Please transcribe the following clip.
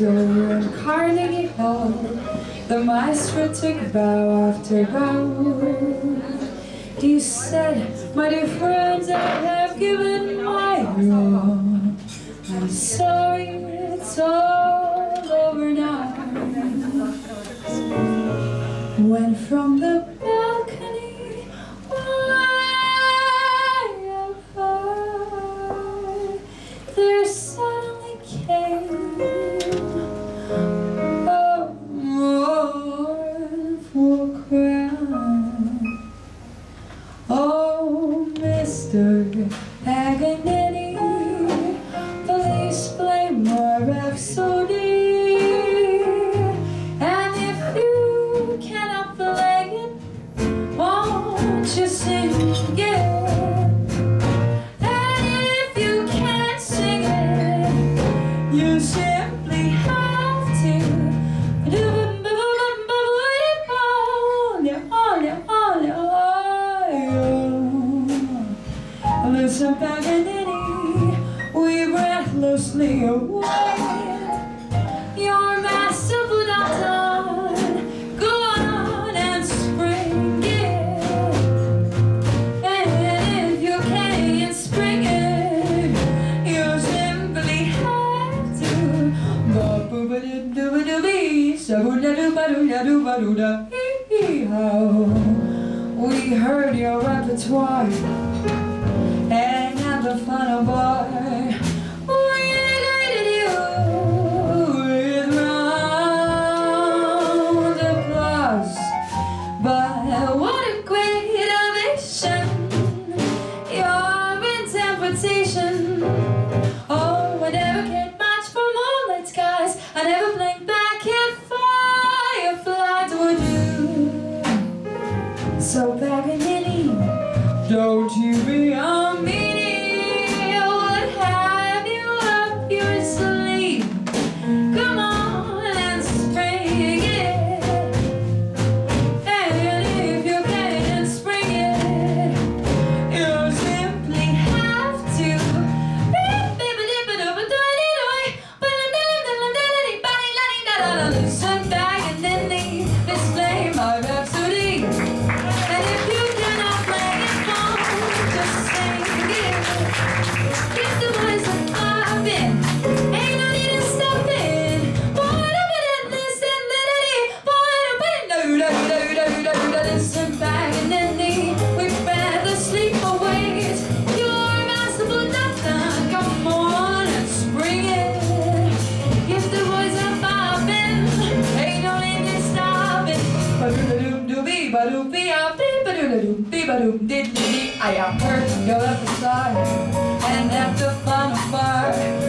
in Carnegie Hall, the maestro took bow after bow. He said, my dear friends, I have given my all. I'm sorry it's all over now. Went from the Mr. breathlessly await your masterful done. Go on and spring it. And if you can't spring it, you simply have to. Ba-ba-ba-doo-ba-doo-bee, sa-boo-da-doo-ba-doo-da-doo-ba-doo-da, hee-hee-how. We heard your repertoire and had the fun of bar. But what a great ovation! Your interpretation. Oh, I never cared much for moonlit skies. I never blinked back at fireflies would you. So Paganini, don't you be a meanie. Bee-ba-doom-bee-ba-doom, did-dee-dee. I have heard your left side and have the of fire.